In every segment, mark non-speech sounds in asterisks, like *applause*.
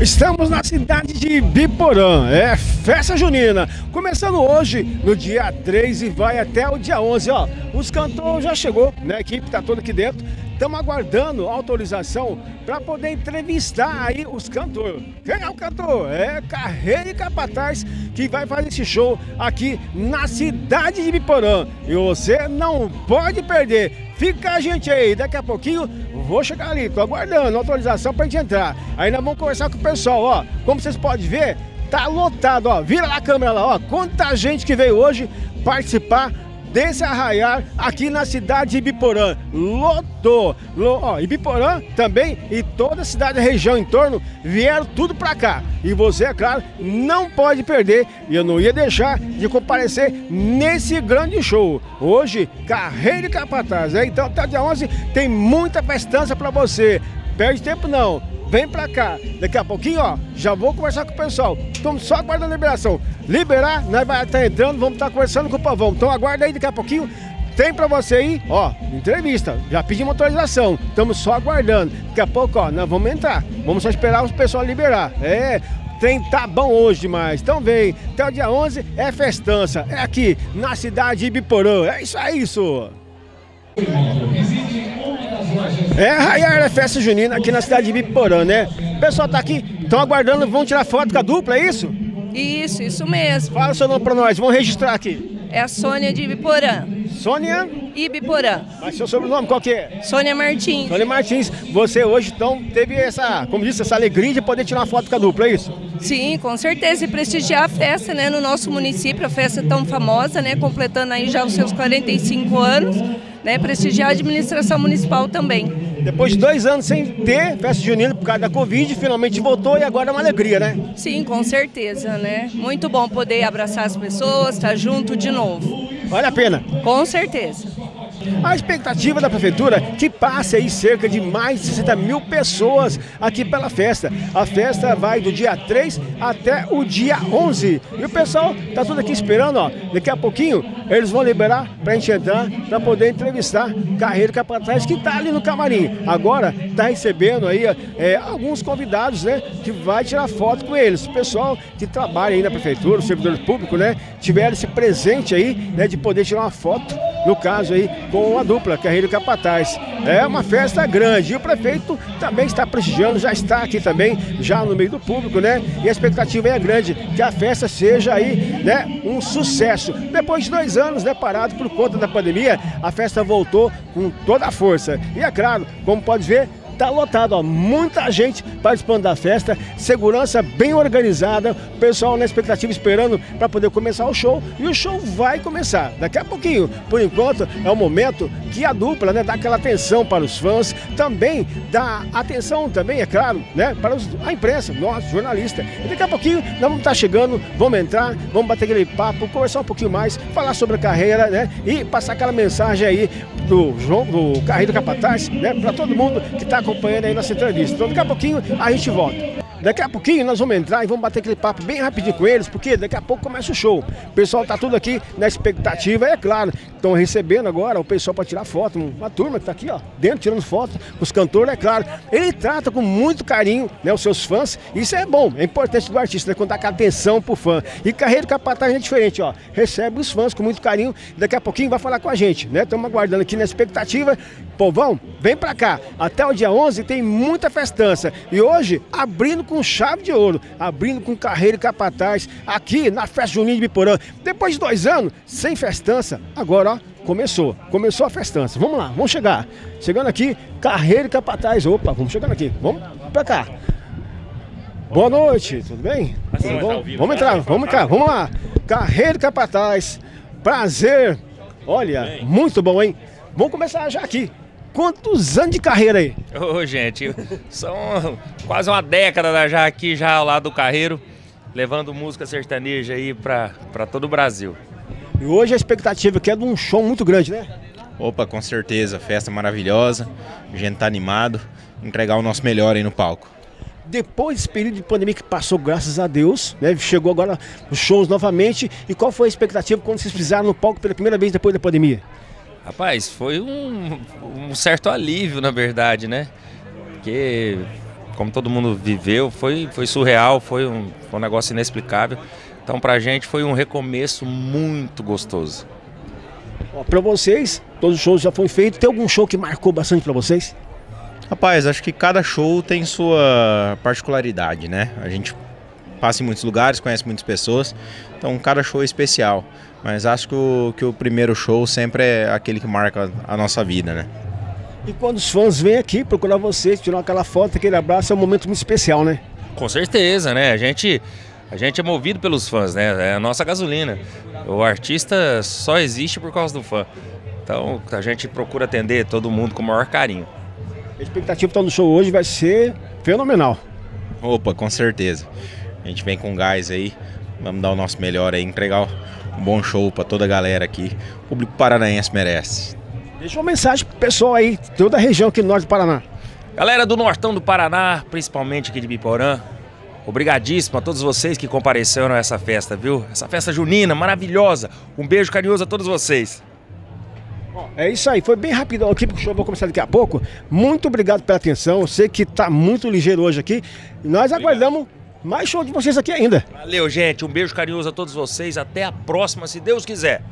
Estamos na cidade de Biporã, é festa junina, começando hoje no dia 3 e vai até o dia 11, ó. Os cantores já chegou, né? A equipe tá toda aqui dentro. Estamos aguardando autorização para poder entrevistar aí os cantores. Quem é o cantor? É Carreira e Capataz que vai fazer esse show aqui na cidade de Biporã. E você não pode perder. Fica a gente aí, daqui a pouquinho vou chegar ali, tô aguardando autorização pra gente entrar. Aí vamos conversar com o pessoal, ó. Como vocês podem ver, tá lotado, ó. Vira lá a câmera lá, ó. Quanta gente que veio hoje participar desse arraiar aqui na cidade de Ibiporã. Lotou! Ó, Ibiporã também e toda a cidade da região em torno vieram tudo para cá. E você, é claro, não pode perder. E eu não ia deixar de comparecer nesse grande show. Hoje, Carreira e Capataz. Né? Então, até dia 11 tem muita festança para você. Perde tempo não vem pra cá. Daqui a pouquinho, ó, já vou conversar com o pessoal. Estamos só aguardando a liberação. Liberar, nós vai estar entrando, vamos estar conversando com o pavão. Então aguarda aí daqui a pouquinho. Tem pra você aí, ó, entrevista. Já pedimos autorização. Estamos só aguardando. Daqui a pouco, ó, nós vamos entrar. Vamos só esperar os pessoal liberar. É, tem tá bom hoje demais. Então vem, até o dia 11 é festança. É aqui, na cidade de Ibiporã. É isso aí, isso. É, Raiar é festa junina aqui na cidade de Biporã, né? O pessoal tá aqui, estão aguardando, vão tirar foto com a dupla, é isso? Isso, isso mesmo. Fala o seu nome pra nós, vamos registrar aqui. É a Sônia de Ibiporã. Sônia? Ibiporã. Mas seu sobrenome qual que é? Sônia Martins. Sônia Martins. Você hoje, então, teve essa, como disse, essa alegria de poder tirar uma foto com a dupla, é isso? Sim, com certeza. E prestigiar a festa, né, no nosso município, a festa tão famosa, né, completando aí já os seus 45 anos, né, prestigiar a administração municipal também. Depois de dois anos sem ter festa junina por causa da Covid, finalmente voltou e agora é uma alegria, né? Sim, com certeza, né? Muito bom poder abraçar as pessoas, estar junto de novo. Vale a pena? Com certeza. A expectativa da prefeitura que passe aí cerca de mais de 60 mil pessoas aqui pela festa. A festa vai do dia 3 até o dia 11. E o pessoal tá tudo aqui esperando, ó. Daqui a pouquinho eles vão liberar para a gente entrar para poder entrevistar Carreiro Capataz que está ali no camarim. Agora está recebendo aí é, alguns convidados, né? Que vai tirar foto com eles. O pessoal que trabalha aí na prefeitura, o servidor público, né? Tiveram esse presente aí, né? De poder tirar uma foto, no caso aí, com a dupla, Carreiro Capataz. É uma festa grande e o prefeito também está prestigiando, já está aqui também, já no meio do público, né? E a expectativa é grande que a festa seja aí, né? Um sucesso. Depois de dois anos, né? Parado por conta da pandemia, a festa voltou com toda a força. E é claro, como pode ver, Tá lotado, ó, muita gente participando da festa, segurança bem organizada, pessoal na expectativa esperando para poder começar o show e o show vai começar daqui a pouquinho. Por enquanto é o momento que a dupla, né, dá aquela atenção para os fãs, também dá atenção também, é claro, né, para os, a imprensa, nós, jornalistas. E daqui a pouquinho nós vamos estar tá chegando, vamos entrar, vamos bater aquele papo, conversar um pouquinho mais, falar sobre a carreira, né, e passar aquela mensagem aí do João, do Carreiro Capataz, né, para todo mundo que está aí na Centralista. Então daqui a pouquinho a gente volta. Daqui a pouquinho nós vamos entrar e vamos bater aquele papo bem rapidinho com eles, porque daqui a pouco começa o show. O pessoal tá tudo aqui na expectativa, é claro. Estão recebendo agora o pessoal para tirar foto, uma turma que tá aqui, ó, dentro tirando foto, os cantores, é claro. Ele trata com muito carinho, né, os seus fãs. Isso é bom, é importante do artista, né, contar com atenção pro fã. E Carreiro Capataz é diferente, ó. Recebe os fãs com muito carinho. Daqui a pouquinho vai falar com a gente, né? Estamos aguardando aqui na expectativa. Povão, vem para cá. Até o dia 11 tem muita festança. E hoje, abrindo com chave de ouro, abrindo com carreira e capataz, aqui na festa junina de Biporã. Depois de dois anos, sem festança, agora, ó, começou. Começou a festança. Vamos lá, vamos chegar. Chegando aqui, carreira e capataz. Opa, vamos chegando aqui. Vamos pra cá. Boa noite, tudo bem? Tudo bom? Vamos entrar, vamos entrar, vamos lá. Carreira e capataz. Prazer. Olha, muito bom, hein? Vamos começar já aqui. Quantos anos de carreira aí? Ô, oh, gente, são quase uma década já aqui, já ao lado do carreiro, levando música sertaneja aí para todo o Brasil. E hoje a expectativa aqui é de um show muito grande, né? Opa, com certeza, festa maravilhosa, a gente tá animado, entregar o nosso melhor aí no palco. Depois desse período de pandemia que passou, graças a Deus, né? Chegou agora os shows novamente. E qual foi a expectativa quando vocês pisaram no palco pela primeira vez depois da pandemia? Rapaz, foi um, um certo alívio, na verdade, né? Porque como todo mundo viveu, foi, foi surreal, foi um, foi um negócio inexplicável. Então, para a gente foi um recomeço muito gostoso. Para vocês, todos os shows já foram feitos. Tem algum show que marcou bastante para vocês? Rapaz, acho que cada show tem sua particularidade, né? A gente passa em muitos lugares, conhece muitas pessoas, então cada show é especial. Mas acho que o, que o primeiro show sempre é aquele que marca a nossa vida, né? E quando os fãs vêm aqui procurar vocês, tirar aquela foto, aquele abraço, é um momento muito especial, né? Com certeza, né? A gente, a gente é movido pelos fãs, né? É a nossa gasolina. O artista só existe por causa do fã. Então a gente procura atender todo mundo com o maior carinho. A expectativa então, do show hoje vai ser fenomenal. Opa, com certeza. A gente vem com gás aí, vamos dar o nosso melhor aí, entregar um bom show para toda a galera aqui. O público paranaense merece. Deixa uma mensagem pro pessoal aí, toda a região aqui do norte do Paraná. Galera do Nortão do Paraná, principalmente aqui de Biporã, obrigadíssimo a todos vocês que compareceram a essa festa, viu? Essa festa junina maravilhosa. Um beijo carinhoso a todos vocês. É isso aí, foi bem rapidão aqui, porque o show vai começar daqui a pouco. Muito obrigado pela atenção, eu sei que tá muito ligeiro hoje aqui. Nós aguardamos mais show de vocês aqui ainda. Valeu, gente. Um beijo carinhoso a todos vocês. Até a próxima, se Deus quiser.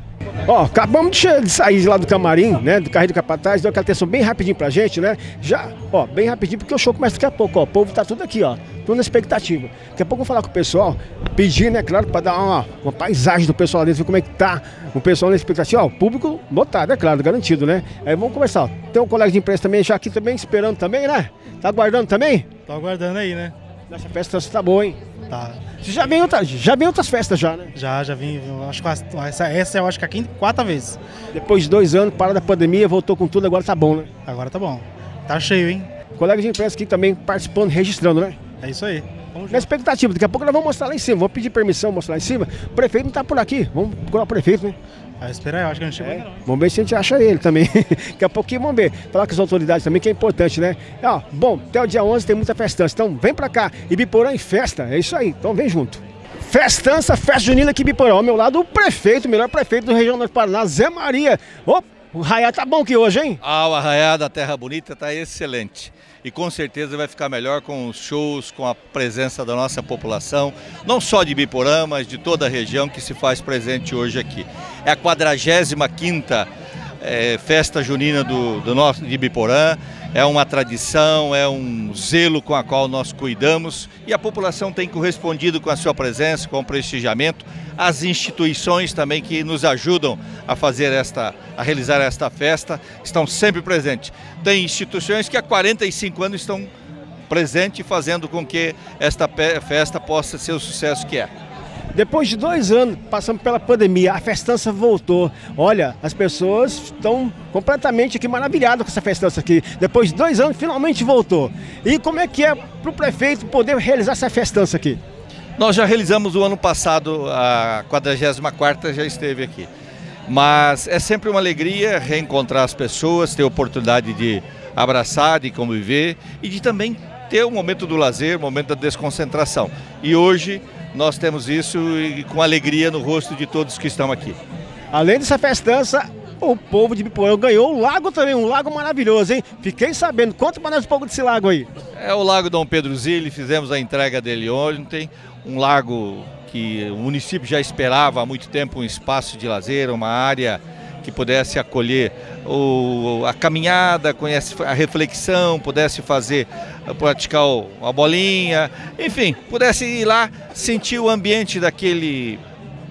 Ó, acabamos de, de sair lá do camarim, né? Do carrinho do capataz, deu aquela atenção bem rapidinho pra gente, né? Já, ó, bem rapidinho, porque o show começa daqui a pouco, ó. O povo tá tudo aqui, ó. Tudo na expectativa. Daqui a pouco eu vou falar com o pessoal, pedir, né, claro, pra dar uma, uma paisagem do pessoal lá dentro, ver como é que tá o pessoal na expectativa. Ó, o público lotado, é claro, garantido, né? Aí vamos conversar, ó. Tem um colega de imprensa também já aqui também, esperando também, né? Tá aguardando também? Tô aguardando aí, né? Nessa festa tá boa, hein? Tá. Você já vem outra, já vem outras festas já, né? Já, já vim. Acho que essa, essa eu acho que é a quinta, quarta vez. Depois de dois anos, para da pandemia, voltou com tudo, agora tá bom, né? Agora tá bom. Tá cheio, hein? Colega de imprensa aqui também participando, registrando, né? É isso aí. Na expectativa, daqui a pouco nós vamos mostrar lá em cima, vamos pedir permissão, mostrar lá em cima. O prefeito não tá por aqui, vamos procurar o prefeito, né? Vai esperar, eu acho que não chegou É, ainda não. vamos ver se a gente acha ele também. *laughs* Daqui a pouquinho vamos ver. Falar com as autoridades também, que é importante, né? Ó, bom, até o dia 11 tem muita festança. Então vem pra cá. Ibiporã em festa. É isso aí. Então vem junto. Festança, festa junina aqui em Ibiporã. Ao meu lado, o prefeito, o melhor prefeito do região do Paraná, Zé Maria. Ô, o Raiá tá bom aqui hoje, hein? Ah, o Arraiá da Terra Bonita está excelente. E com certeza vai ficar melhor com os shows, com a presença da nossa população, não só de Biporã, mas de toda a região que se faz presente hoje aqui. É a 45ª eh, festa junina do, do nosso, de Biporã, é uma tradição, é um zelo com a qual nós cuidamos e a população tem correspondido com a sua presença, com o prestigiamento, as instituições também que nos ajudam a fazer esta, a realizar esta festa, estão sempre presentes. Tem instituições que há 45 anos estão presentes, fazendo com que esta festa possa ser o sucesso que é. Depois de dois anos, passando pela pandemia, a festança voltou. Olha, as pessoas estão completamente aqui maravilhadas com essa festança aqui. Depois de dois anos, finalmente voltou. E como é que é para o prefeito poder realizar essa festança aqui? Nós já realizamos o ano passado, a 44ª já esteve aqui. Mas é sempre uma alegria reencontrar as pessoas, ter oportunidade de abraçar, de conviver e de também ter o momento do lazer, o momento da desconcentração. E hoje nós temos isso e com alegria no rosto de todos que estão aqui. Além dessa festança, o povo de Biporã ganhou um lago também, um lago maravilhoso, hein? Fiquei sabendo. Conta para nós um pouco desse lago aí. É o Lago Dom Pedro Zilli, fizemos a entrega dele ontem, um lago que o município já esperava há muito tempo um espaço de lazer, uma área que pudesse acolher o, a caminhada, conhece a reflexão, pudesse fazer, praticar a bolinha, enfim, pudesse ir lá sentir o ambiente daquele,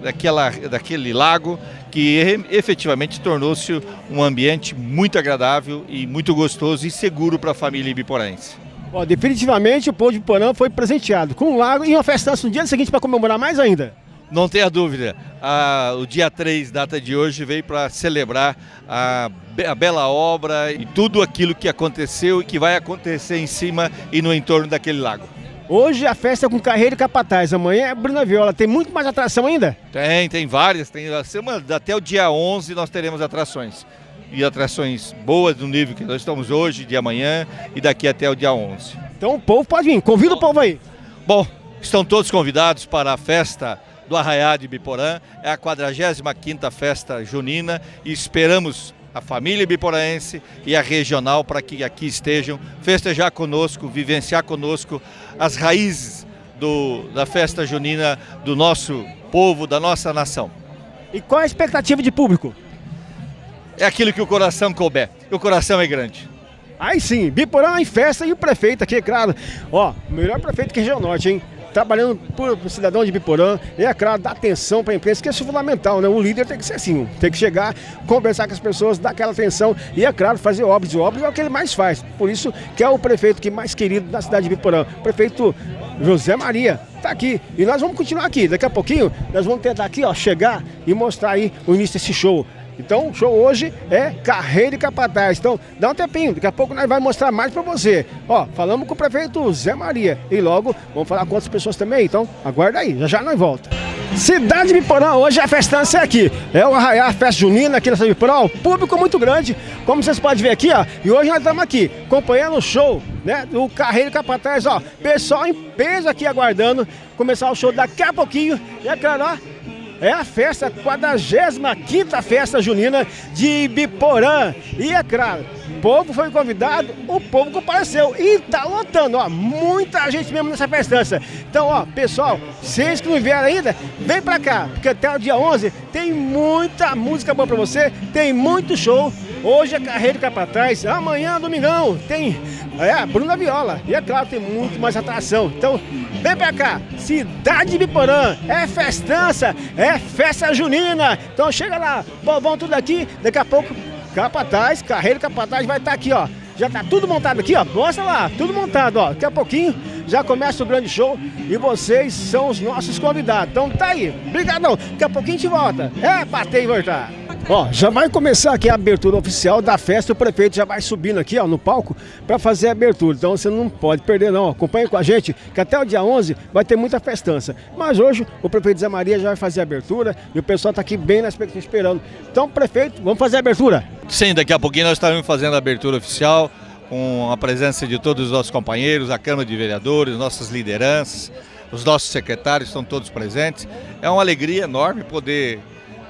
daquela, daquele lago que efetivamente tornou-se um ambiente muito agradável e muito gostoso e seguro para a família ibiporense. Ó, definitivamente o povo de Biporã foi presenteado com um lago e uma festança no dia seguinte para comemorar mais ainda. Não tenha dúvida, a- o dia 3, data de hoje, veio para celebrar a, a bela obra e tudo aquilo que aconteceu e que vai acontecer em cima e no entorno daquele lago. Hoje a festa é com carreira e capataz, amanhã é Bruna Viola. Tem muito mais atração ainda? Tem, tem várias, tem semana, até o dia 11 nós teremos atrações. E atrações boas do nível que nós estamos hoje, de amanhã e daqui até o dia 11. Então o povo pode vir, convida o povo aí. Bom, estão todos convidados para a festa do Arraiá de Biporã. É a 45ª festa junina e esperamos a família biporaense e a regional para que aqui estejam, festejar conosco, vivenciar conosco as raízes do, da festa junina do nosso povo, da nossa nação. E qual a expectativa de público? É aquilo que o coração couber. O coração é grande. Aí sim, Biporã em festa e o prefeito aqui, é claro. Ó, melhor prefeito que região norte, hein? Trabalhando por, cidadão de Biporã, e é claro, dá atenção para a imprensa, que é fundamental, né? O líder tem que ser assim, tem que chegar, conversar com as pessoas, dar aquela atenção e, é claro, fazer obras. E obras é o que ele mais faz. Por isso que é o prefeito que mais querido da cidade de Biporã. Prefeito José Maria, tá aqui. E nós vamos continuar aqui. Daqui a pouquinho, nós vamos tentar aqui, ó, chegar e mostrar aí o início desse show. Então, o show hoje é Carreira e Capataz. Então, dá um tempinho, daqui a pouco nós vamos mostrar mais para você. Ó, falamos com o prefeito Zé Maria e logo vamos falar com outras pessoas também. Então, aguarda aí, já já nós volta. Cidade de Biporã, hoje a festança é aqui. É o Arraiá, a festa junina aqui na cidade de Biporã. Público muito grande, como vocês podem ver aqui, ó. E hoje nós estamos aqui, acompanhando o show, né? Do Carreiro Capataz, ó. Pessoal em peso aqui aguardando começar o show daqui a pouquinho. E é claro, ó. É a festa, 45 festa junina de Ibiporã. E é claro, o povo foi convidado, o povo compareceu. E tá lotando, ó, muita gente mesmo nessa festança. Então, ó, pessoal, vocês que não vieram ainda, vem pra cá, porque até o dia 11 tem muita música boa pra você, tem muito show. Hoje é Carreiro Capataz, amanhã, domingão, tem é, a Bruna Viola. E é claro, tem muito mais atração. Então, vem pra cá, Cidade de Biporã, é festança, é festa junina. Então chega lá, povão tudo aqui, daqui a pouco Capataz, Carreiro Capataz vai estar aqui, ó. Já tá tudo montado aqui, ó. Mostra lá, tudo montado, ó. Daqui a pouquinho já começa o grande show e vocês são os nossos convidados. Então tá aí. Obrigadão. Daqui a pouquinho a gente volta. É, bater e voltar. Ó, já vai começar aqui a abertura oficial da festa. O prefeito já vai subindo aqui, ó, no palco para fazer a abertura. Então você não pode perder, não. Acompanhe com a gente, que até o dia 11 vai ter muita festança. Mas hoje o prefeito Zé Maria já vai fazer a abertura e o pessoal tá aqui bem na expectativa esperando. Então, prefeito, vamos fazer a abertura. Sim, daqui a pouquinho nós estaremos fazendo a abertura oficial com a presença de todos os nossos companheiros, a Câmara de Vereadores, nossas lideranças, os nossos secretários estão todos presentes. É uma alegria enorme poder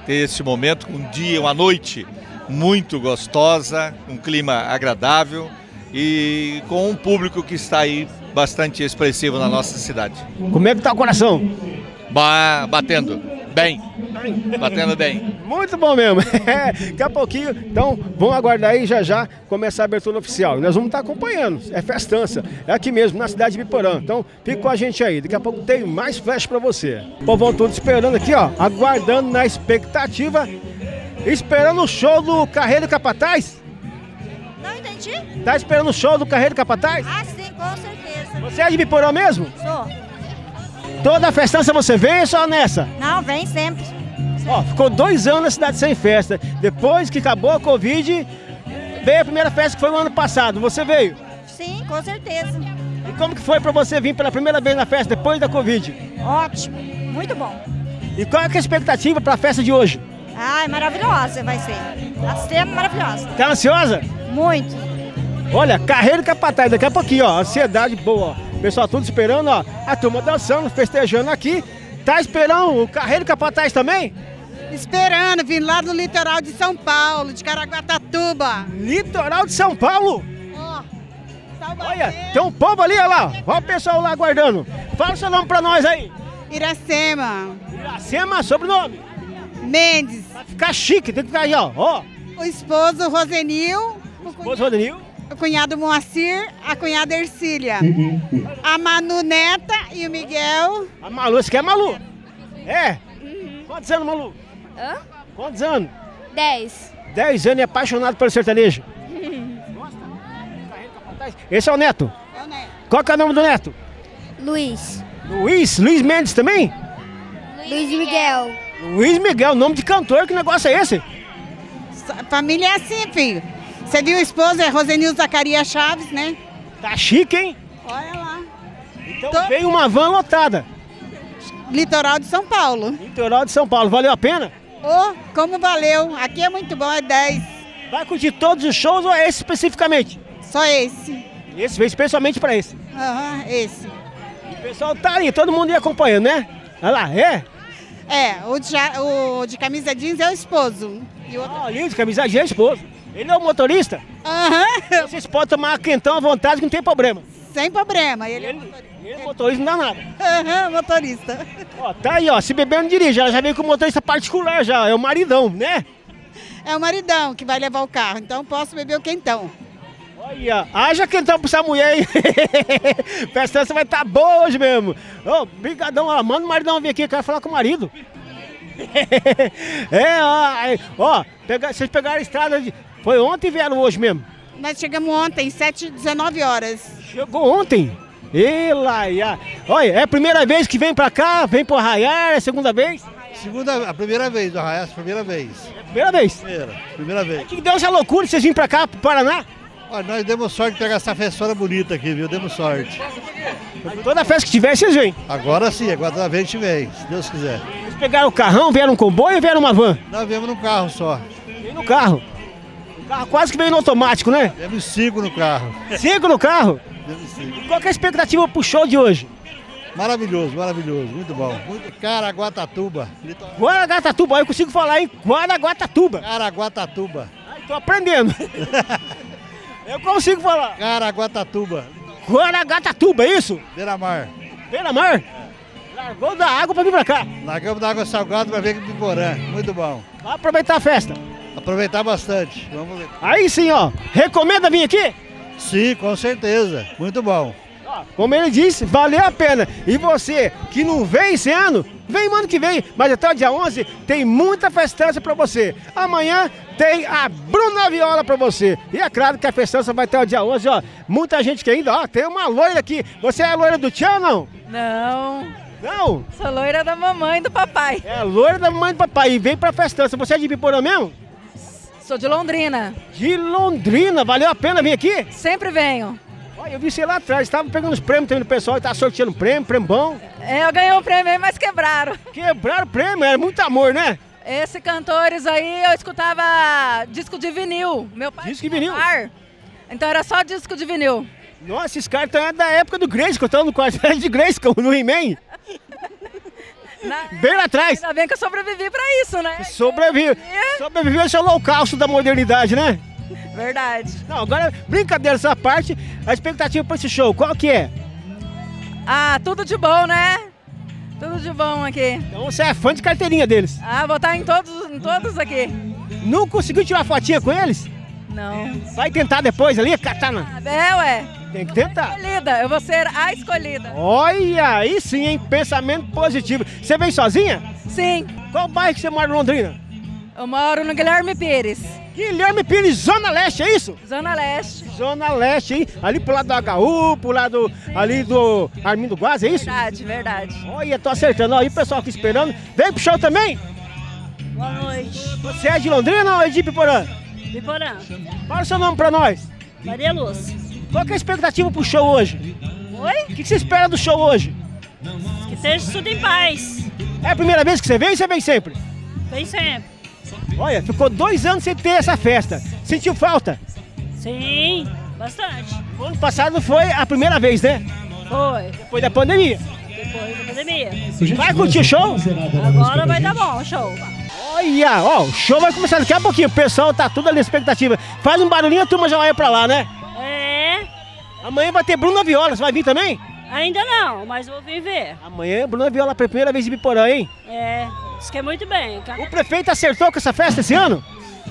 ter esse momento, um dia, uma noite muito gostosa, um clima agradável e com um público que está aí bastante expressivo na nossa cidade. Como é que tá o coração? Ba batendo bem, batendo bem. Muito bom mesmo. *laughs* Daqui a pouquinho, então vamos aguardar aí já já começar a abertura oficial. Nós vamos estar acompanhando, é festança, é aqui mesmo, na cidade de Biporã. Então fique com a gente aí, daqui a pouco tem mais flash para você. O povão todo esperando aqui, ó, aguardando na expectativa, esperando o show do Carreiro Capataz. Não entendi? Tá esperando o show do Carreiro Capataz? Ah, sim, com certeza. Você é de Biporã mesmo? Sou. Toda a festança você vem ou só nessa? Não, vem sempre. Ó, ficou dois anos na cidade sem festa. Depois que acabou a Covid, veio a primeira festa que foi no ano passado. Você veio? Sim, com certeza. E como que foi para você vir pela primeira vez na festa depois da Covid? Ótimo, muito bom. E qual é, é a expectativa para a festa de hoje? Ai, maravilhosa vai ser. A sistema maravilhosa. Tá ansiosa? Muito. Olha, carreira capataz, daqui a pouquinho, ó, ansiedade boa, ó. Pessoal tudo esperando, ó, a turma dançando, festejando aqui. Tá esperando o carreiro capataz também? Esperando, vindo lá do litoral de São Paulo, de Caraguatatuba. Litoral de São Paulo? Ó, Olha, tem um povo ali, olha lá. Olha o pessoal lá aguardando. Fala o seu nome pra nós aí. Iracema. Iracema, sobrenome. Mendes. Vai ficar chique, tem que ficar aí, ó. ó. O esposo Rosenil. O Esposo Rodenil. O cunhado Moacir, a cunhada Ercília. A Manu Neta e o Miguel. A Malu, você quer Malu? É? Quantos anos, Malu? Hã? Quantos anos? 10. 10 anos e apaixonado pelo sertanejo. Esse é o Neto. É o Neto. Qual que é o nome do Neto? Luiz. Luiz? Luiz Mendes também? Luiz Miguel. Luiz Miguel, nome de cantor, que negócio é esse? Família é assim, filho. Você viu o esposo, é Rosenil Zacarias Chaves, né? Tá chique, hein? Olha lá. Então Tô- veio uma van lotada. Litoral de São Paulo. Litoral de São Paulo, valeu a pena? Ô, como valeu. Aqui é muito bom, é 10. Vai curtir todos os shows ou é esse especificamente? Só esse. Esse veio especialmente pra esse. Aham, esse. O pessoal tá ali, todo mundo ia acompanhando, né? Olha lá, é? É, o de, o de camisa jeans é o esposo. E o outro Ó, ali, de camisa de esposo. Ele é o motorista? Aham, Vocês podem tomar quentão à vontade que não tem problema. sem problema. Ele é Ele, ele é motorista, não dá nada. Aham, motorista. Ó, tá aí, ó. Se beber não dirige. Ela já veio com motorista particular já. É o maridão, né? É o maridão que vai levar o carro, então posso beber o quentão. Olha, haja quentão pra essa mulher, hein? *laughs* Festança vai estar tá boa hoje mesmo. Ô, brigadão, ó, manda o maridão vir aqui, eu quero falar com o marido. *laughs* é, ó, aí, ó, pega- vocês pegaram a estrada, de, foi ontem e vieram hoje mesmo? Nós chegamos ontem, 7 19 horas. Chegou ontem? E lá, ia. Olha, é a primeira vez que vem pra cá, vem pro Arraiar, é a segunda vez? Segunda, a primeira vez do Arraias, primeira vez. É a primeira vez. Primeira, primeira vez. O que deu essa loucura de vocês virem pra cá, pro Paraná? Olha, nós demos sorte de pegar essa festona bonita aqui, viu? Demos sorte. Toda festa que tiver, vocês vêm. Agora sim, agora toda vez a gente vem, se Deus quiser. Vocês pegaram o carrão, vieram um comboio ou vieram uma van? Nós viemos num carro só. Vem no carro. O carro quase que veio no automático, né? Viemos cinco no carro. Cinco no carro. Viemos cinco. Qual é a expectativa pro show de hoje? Maravilhoso, maravilhoso, muito bom. Muito Caraguatatuba. Guaraguatatuba, eu consigo falar, hein? Guaraguatatuba. Caraguatatuba. Ai, tô aprendendo. *laughs* eu consigo falar. Caraguatatuba. Guaraguatatuba, é isso? Beira-mar. Beira mar. Largou da água pra vir pra cá. Largamos da água salgada ver que Piporã. Muito bom. Vai aproveitar a festa. Aproveitar bastante. Vamos ver. Aí sim, ó. Recomenda vir aqui? Sim, com certeza. Muito bom. Como ele disse, valeu a pena. E você que não vem esse ano, vem ano que vem. Mas até o dia 11 tem muita festança pra você. Amanhã tem a Bruna Viola pra você. E é claro que a festança vai até o dia 11, ó. Muita gente que ainda, ó, tem uma loira aqui. Você é a loira do tchan, não? Não, Não. sou loira da mamãe e do papai. É loira da mãe do papai. E vem pra festança. Você é de Biporã mesmo? Sou de Londrina, De Londrina. Valeu a pena vir aqui? sempre venho. Olha, eu vi você lá atrás. Estava pegando os prêmios também do pessoal. Tava sorteando prêmio, prêmio bom. É, eu ganhei o prêmio aí, mas quebraram. Quebraram o prêmio. Era muito amor, né? Esse cantores aí eu escutava disco de vinil. Meu pai Disco de vinil? bar, Então era só disco de vinil. Nossa, esses caras estão da época do Grace, que eu estava no quartel *laughs* de Grace, no He-Man. Na- *laughs* Bem lá atrás. Ainda bem que eu sobrevivi pra isso, né? Sobreviveu. Sobreviveu esse holocausto da modernidade, né? Verdade. Não, agora, brincadeira essa parte, a expectativa para esse show, qual que é? Ah, tudo de bom, né? Tudo de bom aqui. Então você é fã de carteirinha deles. Ah, vou estar em todos, em todos aqui. Não conseguiu tirar fotinha com eles? Não. Vai tentar depois ali, Katana? Ah, É, ué. Tem que tentar. Escolhida, eu vou ser a escolhida. Olha, aí sim, hein? Pensamento positivo. Você vem sozinha? Sim, Qual bairro que você mora em Londrina? eu moro no Guilherme Pires, Guilherme Pires, Zona Leste, é isso? Zona Leste. Zona Leste, hein? Ali pro lado do HU, pro lado ali do Armindo Guaz, é isso? Verdade, verdade. Olha, tô acertando. Ó, e o pessoal aqui esperando. Vem pro show também? Boa noite. Você é de Londrina ou é de Piporã? Biporã. Fala o seu nome pra nós. Maria Luz. Qual que é a expectativa pro show hoje? Oi? O que que você espera do show hoje? Que esteja tudo em paz. É a primeira vez que você vem ou você vem sempre? Vem sempre. Olha, ficou dois anos sem ter essa festa. Sentiu falta? Sim, bastante. O ano passado foi a primeira vez, né? Foi. Depois da pandemia. Depois da pandemia. Vai curtir o show? Agora vai dar bom o show. Olha, ó, o show vai começar daqui a pouquinho. O pessoal tá tudo ali na expectativa. Faz um barulhinho, a turma já vai pra lá, né? É. Amanhã vai ter Bruna Viola, você vai vir também? Ainda não, mas vou vir ver. Amanhã Bruna Viola, pela primeira vez em Biporã, hein? É. Diz que é muito bem. O prefeito acertou com essa festa esse ano?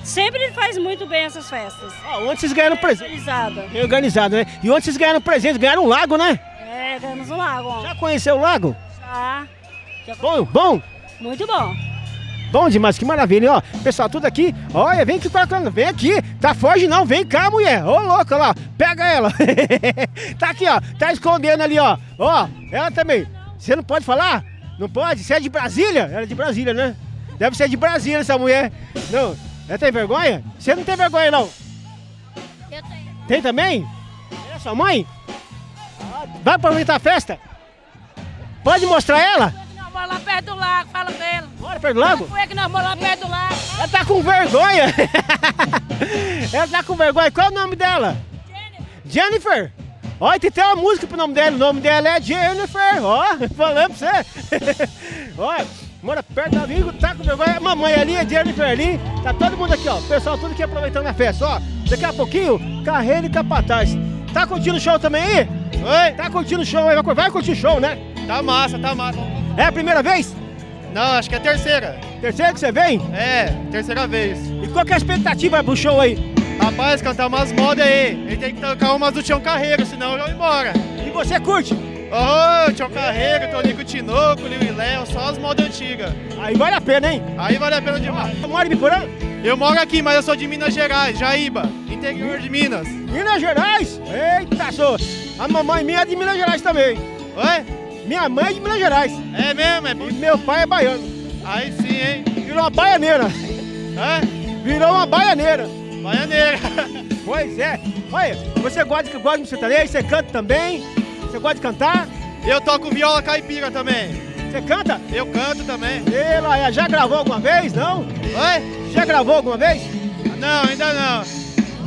Sempre faz muito bem essas festas. Ó, ontem vocês ganharam presente. Organizada. Bem organizado, né? E ontem vocês ganharam presente, ganharam um lago, né? É, ganhamos um lago. ó. Já conheceu o lago? Já. Já Bom, bom? Muito bom. Bom demais, que maravilha, hein, ó. Pessoal, tudo aqui. Olha, vem aqui, colocando. Vem aqui. Tá foge não, vem cá, mulher. Ô, louca lá. Pega ela. *laughs* tá aqui, ó. Tá escondendo ali, ó. Ó, ela também. Você não pode falar? Não pode? Você é de Brasília? Ela é de Brasília, né? Deve ser de Brasília essa mulher. Não. Ela tem vergonha? Você não tem vergonha, não? Eu tenho. Tem também? É sua mãe? Vai aproveitar a festa? Pode mostrar ela? Nós moramos lá perto do lago, fala pra perto do lago? Foi que nós moramos lá perto do lago. Ela tá com vergonha. *laughs* Ela tá com vergonha. Qual é o nome dela? Jennifer. Olha, tem até uma música pro nome dela. O nome dela é Jennifer. Ó, *laughs* falando pra você. *laughs* Olha, mora perto do amigo, tá com vergonha. Mamãe ali, a Jennifer ali, tá todo mundo aqui, ó. Pessoal, tudo aqui aproveitando a festa, ó. Daqui a pouquinho, carreira e capataz. Tá curtindo o show também aí? Oi? Tá curtindo o show aí? Vai- Vai curtir o show, né? Tá massa, tá massa. É a primeira vez? Não, acho que é a terceira. Terceira que você vem? É, terceira vez. E qual que é a expectativa pro show aí? Rapaz, cantar umas modas aí. Ele tem que tocar umas do Tião Carreiro, senão eu vou embora. E você curte? Ô, Tião Carreiro, Tonico Tinoco, Liu e Léo, só as modas antigas. Aí vale a pena, hein? Aí vale a pena demais. Você mora em Biporã? Eu moro aqui, mas eu sou de Minas Gerais, Jaíba, interior de Minas. Minas Gerais? Eita, sou. A mamãe minha é de Minas Gerais também. Oi? Minha mãe é de Minas Gerais. É mesmo? É bom. E meu pai é baiano. Aí sim, hein? Virou uma baianeira. Hã? Virou uma baianeira. Baianeira. *laughs* Pois é. Olha, você gosta de, gosta de sertanejo? Você canta também? Você gosta de cantar? Eu toco viola caipira também. Você canta? Eu canto também. Ela já gravou alguma vez, não? Oi? Já gravou alguma vez? Não, ainda não.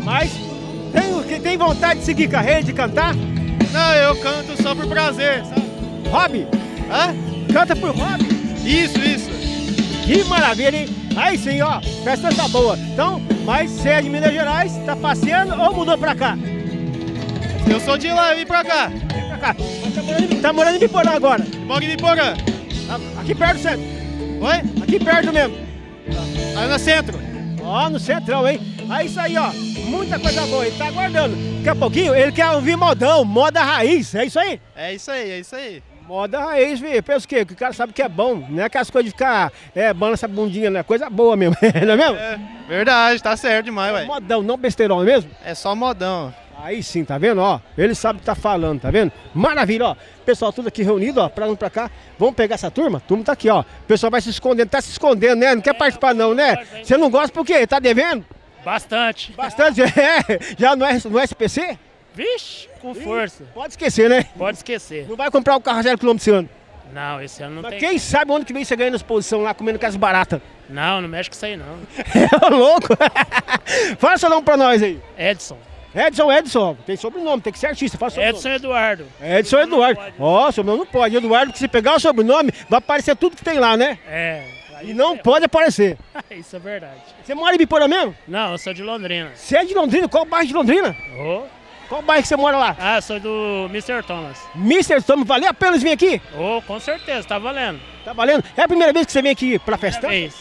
Mas tem, tem vontade de seguir carreira, de cantar? Não, eu canto só por prazer, sabe? Hobby? Hã? Canta por hobby? Isso, isso. Que maravilha, hein? Aí sim, ó, festa tá boa. Então, mas você é de Minas Gerais, tá passeando ou mudou pra cá? Eu sou de lá, eu vim pra cá. Vem pra cá. Mas tá morando, em- tá morando em Biporã agora? Moro em Biporã. Tá Aqui perto do centro. Oi? Aqui perto mesmo. Aí no centro. Ó, no centrão, hein? Aí isso aí, ó. Muita coisa boa. Ele tá aguardando. Daqui a pouquinho ele quer ouvir modão, moda raiz. É isso aí? É isso aí, é isso aí. Moda raiz, filho. Pensa o quê? Que o cara sabe que é bom. Não é aquelas coisas de ficar é, bando essa bundinha, né? Coisa boa mesmo. *laughs* não é mesmo? É, verdade, tá certo demais, ué. Modão, não besteirão, não é mesmo? É só modão. Aí sim, tá vendo? Ó, ele sabe o que tá falando, tá vendo? Maravilha, ó. Pessoal tudo aqui reunido, ó, pra lá pra cá. Vamos pegar essa turma? A turma tá aqui, ó. O pessoal vai se escondendo, tá se escondendo, né? Não quer participar não, né? Você não gosta por quê? Tá devendo? Bastante. Bastante, *laughs* é. Já no, S- no SPC? Vixe, com força. Pode esquecer, né? Pode esquecer. Não vai comprar o carro zero quilômetro esse ano. Não, esse ano não Mas tem. quem sabe onde que vem você ganhando exposição lá, comendo casas baratas. Não, não mexe com isso aí não. *laughs* É louco. *laughs* Fala seu nome pra nós aí. Edson. Edson, Edson. Tem sobrenome, tem que ser artista. Fala Edson Eduardo. Edson Eduardo. Ó, sobrenome não pode. Eduardo, porque se pegar o sobrenome, vai aparecer tudo que tem lá, né? É. E não pode aparecer. *laughs* Isso é verdade. Você mora em Biporã mesmo? Não, eu sou de Londrina. Você é de Londrina? Qual bairro de Londrina? Ô. Qual bairro que você mora lá? Ah, sou do Mr. Thomas. Mr. Thomas, valeu a pena vir aqui? Ô, com certeza, tá valendo. Tá valendo? É a primeira vez que você vem aqui pra festa? Vez.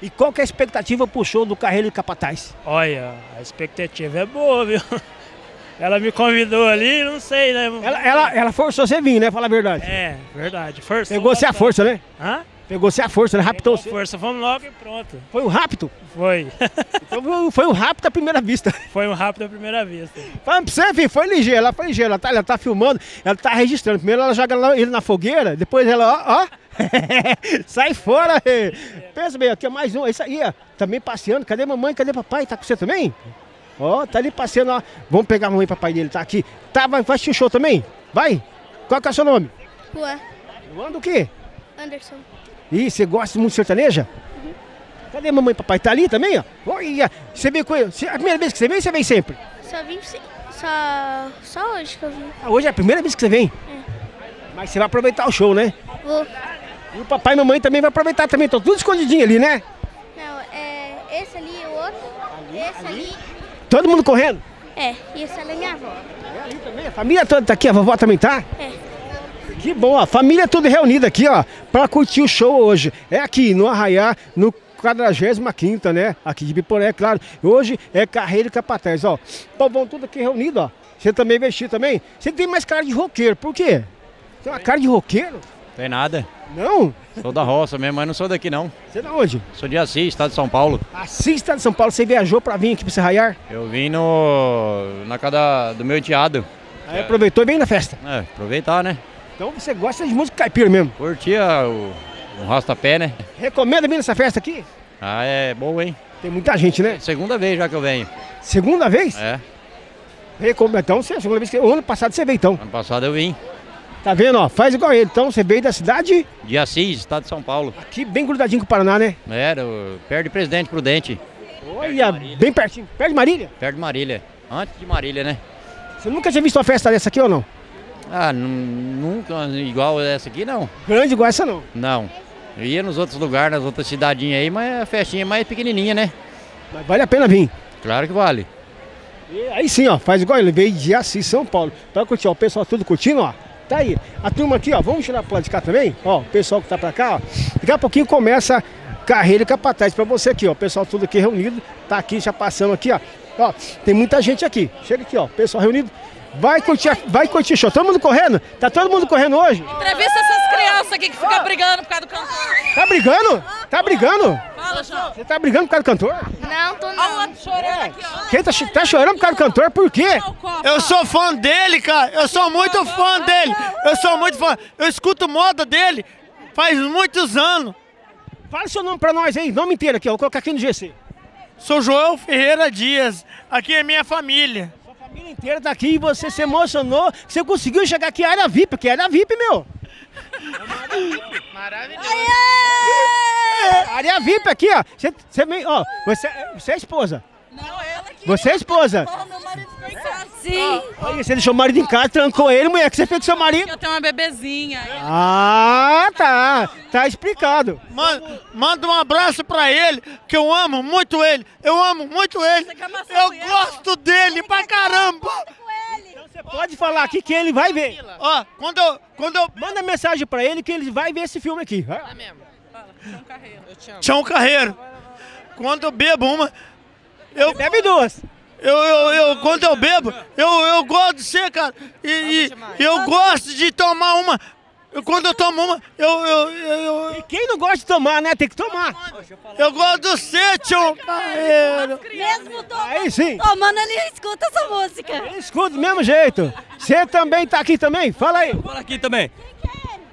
E qual que é a expectativa pro show do Carreiro e Capataz? Olha, a expectativa é boa, viu? *laughs* Ela me convidou ali, não sei, né? Ela, ela, ela forçou você vir, né? Fala a verdade. É, verdade. Força. Pegou você a força, né? Hã? Pegou você a força, né? Raptou você. Força, vamos logo e pronto. Foi um rapto? Foi. *laughs* Então foi- foi um rapto à primeira vista. *laughs* Foi um rápido à primeira vista. Falando pra você, filho, foi ligeiro, ela foi ligeira, ela tá, ela tá filmando, ela tá registrando. Primeiro ela joga ele na fogueira, depois ela, ó, ó, *laughs* sai fora. Pensa bem, aqui é mais um, é isso aí, ó, também passeando. Cadê mamãe, cadê papai? Tá com você também? Ó, tá ali passeando, ó. Vamos pegar a mamãe e papai dele, tá aqui. Tá, vai, vai assistir o show também? Vai? Qual que é o seu nome? Rua. Luan do quê? Anderson. Ih, você gosta muito de sertaneja? Cadê mamãe e papai? Tá ali também, ó? Olha, você veio com A primeira vez que você vem, você vem sempre? Só vim. Só. Só hoje que eu vim. Ah, hoje é a primeira vez que você vem? Mas você vai aproveitar o show, né? Vou. E o papai e mamãe também vai aproveitar também. Estão tudo escondidinho ali, né? Não, é. Esse ali, o outro. esse ali. Todo mundo correndo? É, e esse ali é minha avó. A família toda tá aqui, a vovó também tá? É. Que bom, ó. Família toda reunida aqui, ó, pra curtir o show hoje. É aqui, no Arraiá, no 45 né? Aqui de Biporé, claro. Hoje é Carreiro e Capataz, ó. Povão tudo aqui reunido, ó. Você também vestiu também? Você tem mais cara de roqueiro, por quê? Tem uma cara de roqueiro? Tem nada. Não? Sou da roça mesmo, mas não sou daqui não. Você é da onde? Sou de Assis, estado de São Paulo. Assis, estado de São Paulo, você viajou pra vir aqui pra Serraiar? Eu vim no na casa do meu enteado. Aí aproveitou e veio na festa. É, aproveitar, né? Então você gosta de música caipira mesmo? Curtia o, um rastapé, né? Recomenda vir nessa festa aqui? Ah, é bom, hein? Tem muita gente, né? Segunda vez já que eu venho. Segunda vez? É, Recomenda. Então, você, segunda vez que. O ano passado você veio então. ano passado eu vim. Tá vendo, ó? Faz igual ele. Então você veio da cidade De Assis, estado de São Paulo. aqui, bem grudadinho com o Paraná, né? Era o- perto de Presidente Prudente, Olha, bem pertinho. Perto de Marília. perto de Marília. Antes de Marília, né? Você nunca tinha visto uma festa dessa aqui ou não? Ah, nu- nunca igual essa aqui, não. Grande igual essa não. Não. Eu ia nos outros lugares, nas outras cidadinhas aí, mas a festinha é mais pequenininha, né? Mas vale a pena vir. Claro que vale. E aí sim, ó, faz igual ele veio de Assis, São Paulo. Pra curtir, ó, o pessoal tudo curtindo, ó. Tá aí. A turma aqui, ó, vamos tirar pro lado de cá também? Ó, o pessoal que tá pra cá, ó. Daqui a pouquinho começa carreira e capataz pra você aqui, ó. O pessoal tudo aqui reunido, tá aqui, já passamos aqui, ó. Ó, tem muita gente aqui. Chega aqui, ó, pessoal reunido. Vai curtir, vai curtir o show. Todo mundo correndo? Tá todo mundo correndo hoje? Entrevista essas crianças aqui que ficam brigando por causa do cantor. Tá brigando? Tá brigando? Fala, João. Você tá brigando por causa do cantor? Não, tô não. Olha o outro chorando aqui, ó. Quem tá, tá chorando por causa do cantor? Por quê? Eu sou fã dele, cara. Eu sou muito fã dele. Eu sou muito fã. Eu escuto moda dele faz muitos anos. Fala seu nome pra nós aí, nome inteiro aqui, ó. Vou colocar aqui no GC. Sou Joel Ferreira Dias. Aqui é minha família. A família inteira tá aqui e você se emocionou. que Você conseguiu chegar aqui, área VIP, porque era VIP, meu. É, área VIP aqui, ó. Você, você, ó, você, você é esposa. Não, ela que... Você é esposa. meu marido. Sim. Olha, você deixou o marido em casa, trancou ele, mulher. O que você fez com seu marido? Eu tenho uma bebezinha. Ah, tá. Tá explicado. Manda, manda um abraço pra ele, que eu amo muito ele. Eu amo muito ele. Eu gosto dele pra caramba. Você pode falar aqui que ele vai ver. Ó, quando eu, quando eu Manda mensagem pra ele que ele vai ver esse filme aqui. Vai. Tião Carreiro, quando eu bebo uma, eu bebe duas. Eu, eu, eu, quando eu bebo, eu, eu gosto de ser, cara. E, e- eu gosto de tomar uma. Eu, quando eu tomo uma, eu, eu, eu, eu- E quem não gosta de tomar, né? Tem que tomar. eu gosto do ser, Tião Carreiro. Mesmo tomando, Aí sim. tomando, ele escuta essa música. Escuta do mesmo jeito. Você também tá aqui também? Fala aí. Fala aqui também.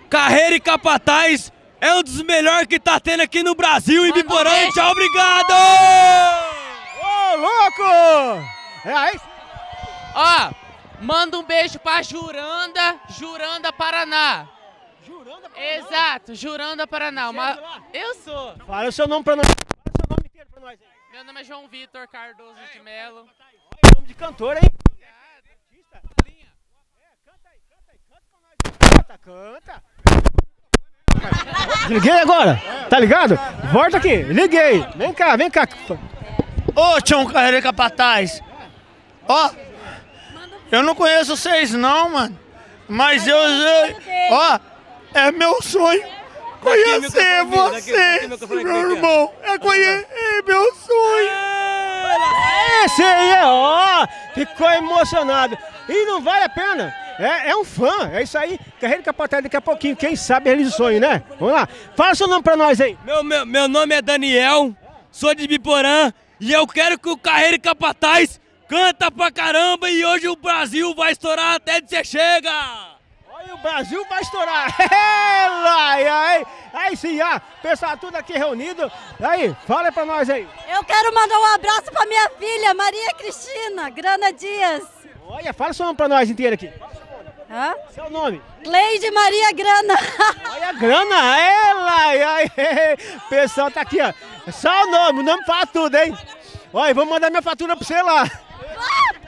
Carreira e Capataz é um dos melhores que tá tendo aqui no Brasil. E Biporã, tchau, obrigado! Ô, louco! É aí. Ó, manda um beijo pra Juranda, Juranda, Paraná. Juranda, Paraná? Exato, Juranda, Paraná. Uma... Eu sou. Fala o seu nome pra nós. Fala o seu nome inteiro pra nós aí. Meu nome é João Vitor Cardoso de Melo. Nome de cantor, hein? Canta, canta. Liguei agora. Tá ligado? Volta aqui. Liguei. Vem cá, vem cá. Ô, Tião Carreiro e Capataz. Ó, eu não conheço vocês não, mano. Mas eu, eu- ó, é meu sonho conhecer vocês, meu irmão. É conhecer é meu sonho. Esse aí é, ó, ficou emocionado. E não vale a pena. É, é um fã, é isso aí. Carreira capataz daqui a pouquinho. Quem sabe realiza o sonho, né? Vamos lá. Fala seu nome pra nós aí. Meu, meu, meu nome é Daniel, sou de Biporã e eu quero que o Carreira e Capataz canta pra caramba e hoje o Brasil vai estourar até de você chega! Olha, o Brasil vai estourar. *laughs* Ai, ai, aí sim, ó. Pessoal tudo aqui reunido. Aí, fala pra nós aí. Eu quero mandar um abraço pra minha filha, Maria Cristina Grana Dias. Olha, fala nome pra nós inteiro aqui. Hã? Seu nome? Cleide Maria Grana. *laughs* Olha a grana, ela, ai, ai, pessoal tá aqui, ó. Só o nome, o nome fala tudo, hein? Olha, vou mandar minha fatura pra você lá.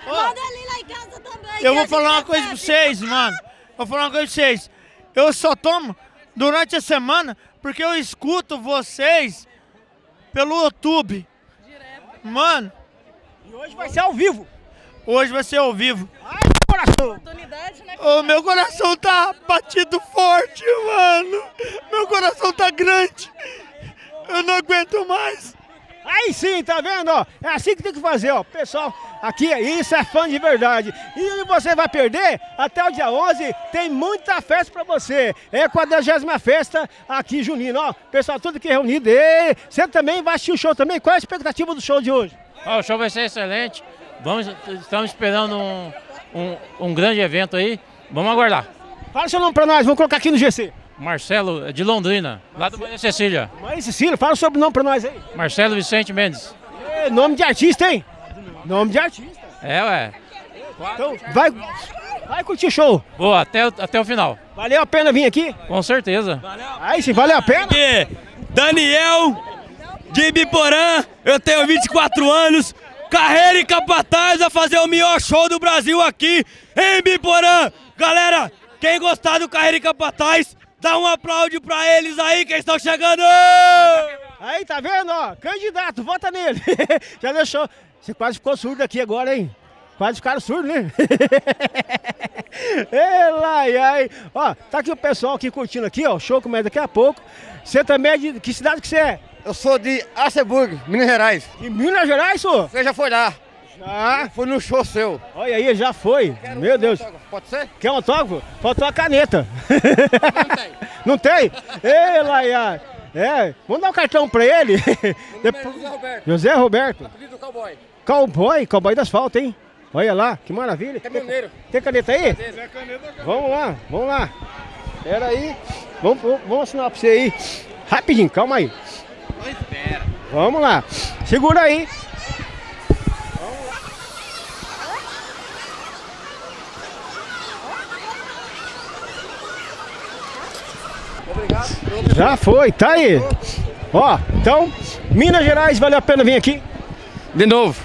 Manda ali lá em casa também. Eu vou falar uma coisa pra vocês, mano. Vou falar uma coisa pra vocês. Eu só tomo durante a semana porque eu escuto vocês pelo YouTube. Mano. E hoje vai ser ao vivo. Hoje vai ser ao vivo. Ai, coração. O meu coração tá batido forte, mano. Meu coração tá grande. Eu não aguento mais. Aí sim, tá vendo, ó? É assim que tem que fazer, ó. Pessoal, aqui, isso é fã de verdade. E você vai perder? Até o dia 11 tem muita festa pra você. É a 40 festa aqui, Junino, ó. Pessoal, tudo aqui reunido. E você também vai assistir o show também? Qual é a expectativa do show de hoje? Ó, o show vai ser excelente. Vamos, estamos esperando um, um, um grande evento aí. Vamos aguardar. Fala seu nome pra nós, vamos colocar aqui no GC. Marcelo, de Londrina, lá do Maria Cecília. Maria Cecília, fala o sobrenome pra nós aí. Marcelo Vicente Mendes. É, nome de artista, hein? Nome de artista. É, ué. Então, vai, vai curtir o show. Boa, até, o- até o final. Valeu a pena vir aqui? Com certeza. Aí sim, valeu a pena? Aqui, Daniel de Biporã, eu tenho 24 anos, carreira e capataz a fazer o melhor show do Brasil aqui em Biporã. Galera, quem gostar do carreira e capataz, Dá um aplaude pra eles aí que estão chegando! Aí, tá vendo, ó? Candidato, vota nele. *laughs* Já deixou. Você quase ficou surdo aqui agora, hein? Quase ficaram surdos, né? *laughs* Ei, ai, ai. Ó, tá aqui o pessoal aqui curtindo aqui, ó. O show começa daqui a pouco. Você também é de. Que cidade que você é? Eu sou de Aceburg, Minas Gerais. De Minas Gerais, senhor? Você já foi lá? Já. Fui no show seu. Olha aí, já foi. Meu Deus. Pode ser? Quer um autógrafo? Faltou a caneta. Não tem. Não tem? *laughs* Ei, Laia. É, vamos dar um cartão pra ele. *laughs* Depois... José Roberto. José Roberto. Apelido cowboy. Cowboy, cowboy do asfalto, hein? Olha lá, que maravilha. Caminhoneiro. Tem caneta aí? Prazer. Vamos lá, vamos lá. Pera aí. Vamos, vamos, vamos assinar pra você aí. Rapidinho, calma aí. Espera. Vamos lá. Segura aí. Já foi, tá aí. Ó, então, Minas Gerais, vale a pena vir aqui? De novo.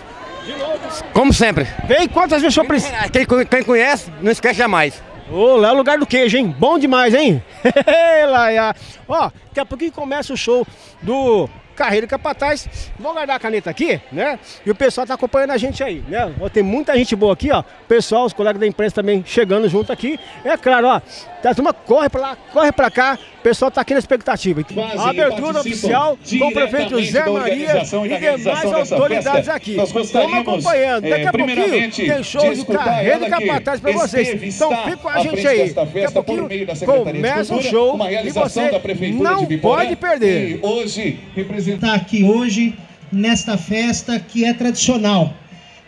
Como sempre. Vem quantas vezes o senhor precisa? Quem, quem conhece, não esquece jamais. Ô, é o lugar do queijo, hein? Bom demais, hein? *laughs* Laia. Ó, daqui a pouquinho começa o show do Carreira Capataz. Vou guardar a caneta aqui, né? E o pessoal tá acompanhando a gente aí, né? Tem muita gente boa aqui, ó. O pessoal, os colegas da imprensa também chegando junto aqui. É claro, ó. A turma corre pra lá, corre pra cá. O pessoal tá aqui na expectativa. A abertura oficial com o prefeito Zé Maria e demais autoridades aqui. Estamos acompanhando. Daqui a pouquinho tem show de Carreira Capataz pra vocês. Então fica com a gente aí. Daqui a pouquinho começa o show e você não pode perder. Hoje, representar aqui hoje nesta festa que é tradicional,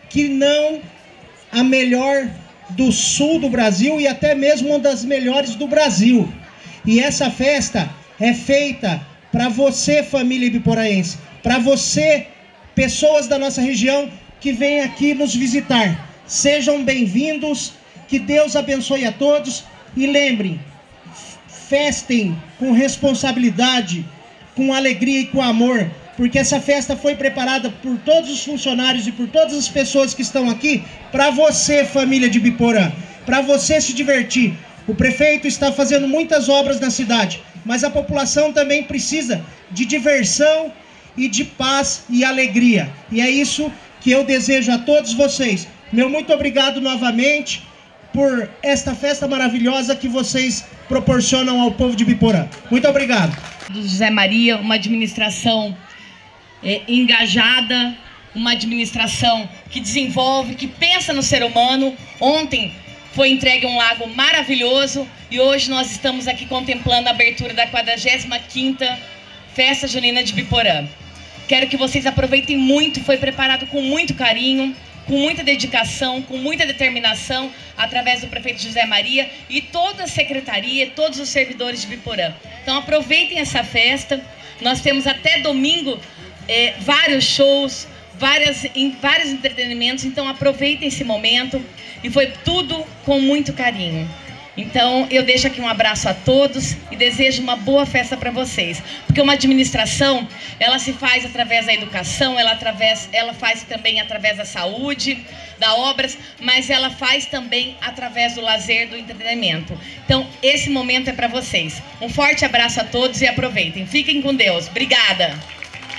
que não a melhor do sul do Brasil e até mesmo uma das melhores do Brasil. E essa festa é feita para você, família ibiporaense, para você, pessoas da nossa região que vêm aqui nos visitar. Sejam bem-vindos, que Deus abençoe a todos e lembrem, festem com responsabilidade, com alegria e com amor, porque essa festa foi preparada por todos os funcionários e por todas as pessoas que estão aqui para você, família de Biporã, para você se divertir. O prefeito está fazendo muitas obras na cidade, mas a população também precisa de diversão e de paz e alegria. E é isso que eu desejo a todos vocês. Meu muito obrigado novamente por esta festa maravilhosa que vocês proporcionam ao povo de Biporã. Muito obrigado. Do José Maria, uma administração é, engajada, uma administração que desenvolve, que pensa no ser humano. Ontem foi entregue um lago maravilhoso e hoje nós estamos aqui contemplando a abertura da 45ª Festa Junina de Biporã. Quero que vocês aproveitem muito, foi preparado com muito carinho, com muita dedicação, com muita determinação, através do prefeito José Maria e toda a secretaria, todos os servidores de Biporã. Então aproveitem essa festa. Nós temos até domingo é, vários shows, várias, em, vários entretenimentos, então aproveitem esse momento. E foi tudo com muito carinho. Então, eu deixo aqui um abraço a todos e desejo uma boa festa para vocês. Porque uma administração, ela se faz através da educação, ela, através, ela faz também através da saúde, da obras, mas ela faz também através do lazer, do entretenimento. Então, esse momento é para vocês. Um forte abraço a todos e aproveitem. Fiquem com Deus. Obrigada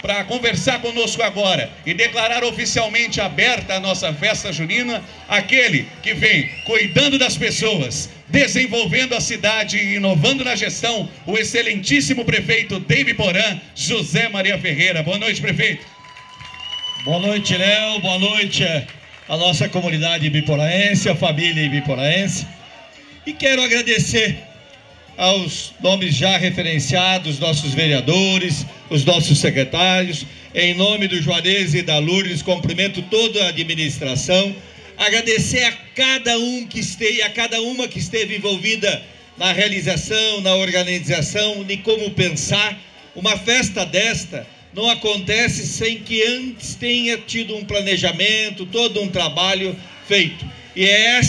para conversar conosco agora e declarar oficialmente aberta a nossa festa junina, aquele que vem cuidando das pessoas, desenvolvendo a cidade e inovando na gestão, o excelentíssimo prefeito David Porã, José Maria Ferreira. Boa noite, prefeito. Boa noite, Léo. Boa noite a nossa comunidade biporaense, a família biporaense. E quero agradecer aos nomes já referenciados, nossos vereadores, os nossos secretários. Em nome do Juarez e da Lourdes, cumprimento toda a administração. Agradecer a cada um que esteve, a cada uma que esteve envolvida na realização, na organização, de como pensar. Uma festa desta não acontece sem que antes tenha tido um planejamento, todo um trabalho feito. E é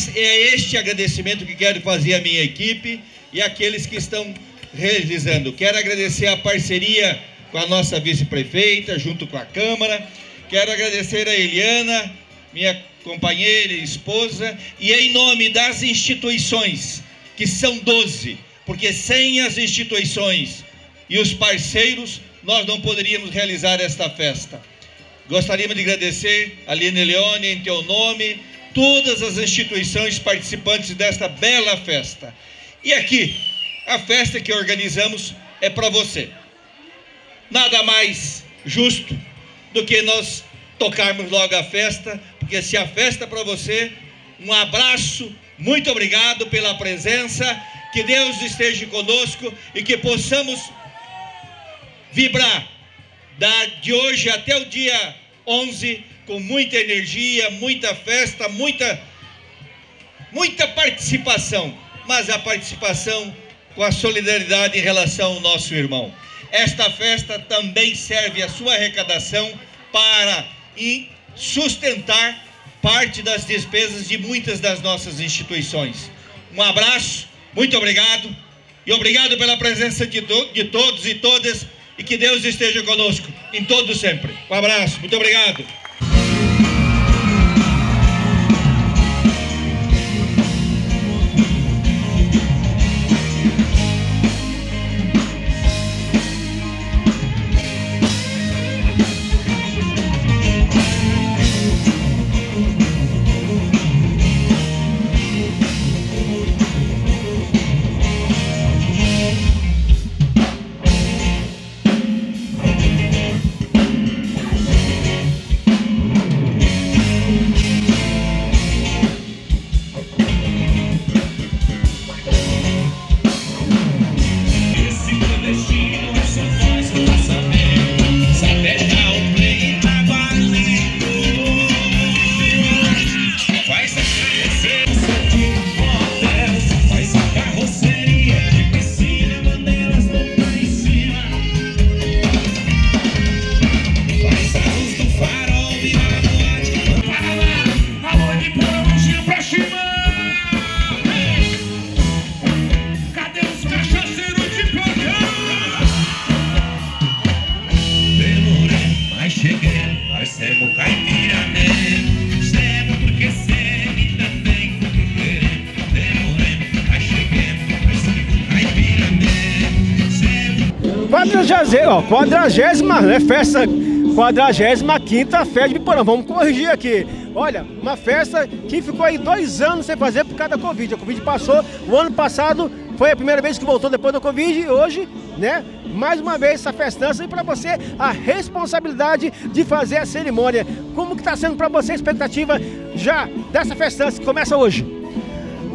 este agradecimento que quero fazer à minha equipe e aqueles que estão realizando. Quero agradecer a parceria com a nossa vice-prefeita, junto com a Câmara. Quero agradecer a Eliana, minha companheira e esposa, e em nome das instituições, que são 12, porque sem as instituições e os parceiros nós não poderíamos realizar esta festa. Gostaríamos de agradecer a Aline Leone, em teu nome, todas as instituições participantes desta bela festa. E aqui, a festa que organizamos é para você. Nada mais justo do que nós tocarmos logo a festa, porque se a festa é para você, um abraço, muito obrigado pela presença, que Deus esteja conosco e que possamos vibrar da, de hoje até o dia 11 com muita energia, muita festa, muita, muita participação, mas a participação com a solidariedade em relação ao nosso irmão. Esta festa também serve a sua arrecadação para sustentar parte das despesas de muitas das nossas instituições. Um abraço, muito obrigado e obrigado pela presença de, to de todos e todas e que Deus esteja conosco em todo sempre. Um abraço, muito obrigado. Ó, quadragésima, né? Festa, quadragésima quinta festa de Biporã. Vamos corrigir aqui. Olha, uma festa que ficou aí dois anos sem fazer por causa da Covid. A Covid passou, o ano passado foi a primeira vez que voltou depois da Covid e hoje, né? Mais uma vez essa festança e para você a responsabilidade de fazer a cerimônia. Como que está sendo para você a expectativa já dessa festança que começa hoje?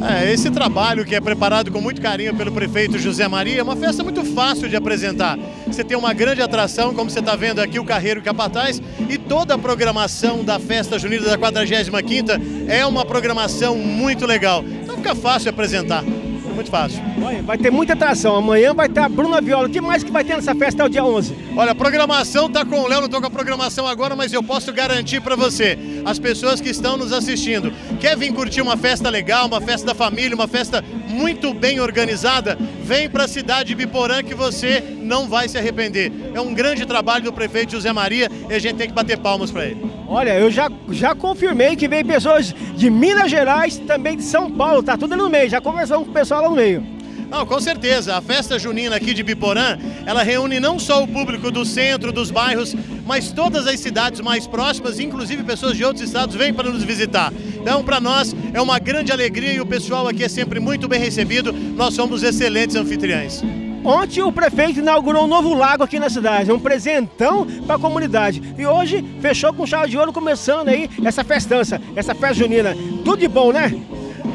É, esse trabalho que é preparado com muito carinho pelo prefeito José Maria é uma festa muito fácil de apresentar. Você tem uma grande atração, como você está vendo aqui, o Carreiro Capataz, e toda a programação da Festa Junina da 45ª é uma programação muito legal. Então fica fácil de muito fácil. Olha, vai ter muita atração. Amanhã vai ter a Bruna Viola. O que mais que vai ter nessa festa até o dia 11? Olha, a programação tá com o Léo, não tô com a programação agora, mas eu posso garantir para você, as pessoas que estão nos assistindo, quer vir curtir uma festa legal, uma festa da família, uma festa muito bem organizada, vem para a cidade de Biporã que você não vai se arrepender. É um grande trabalho do prefeito José Maria e a gente tem que bater palmas para ele. Olha, eu já, já confirmei que vem pessoas de Minas Gerais, também de São Paulo, tá tudo ali no meio, já conversamos com o pessoal lá no meio. Não, com certeza. A festa junina aqui de Biporã, ela reúne não só o público do centro, dos bairros, mas todas as cidades mais próximas, inclusive pessoas de outros estados vêm para nos visitar. Então, para nós é uma grande alegria e o pessoal aqui é sempre muito bem recebido. Nós somos excelentes anfitriães. Ontem o prefeito inaugurou um novo lago aqui na cidade, um presentão para a comunidade. E hoje fechou com chave de ouro, começando aí essa festança, essa festa junina. Tudo de bom, né?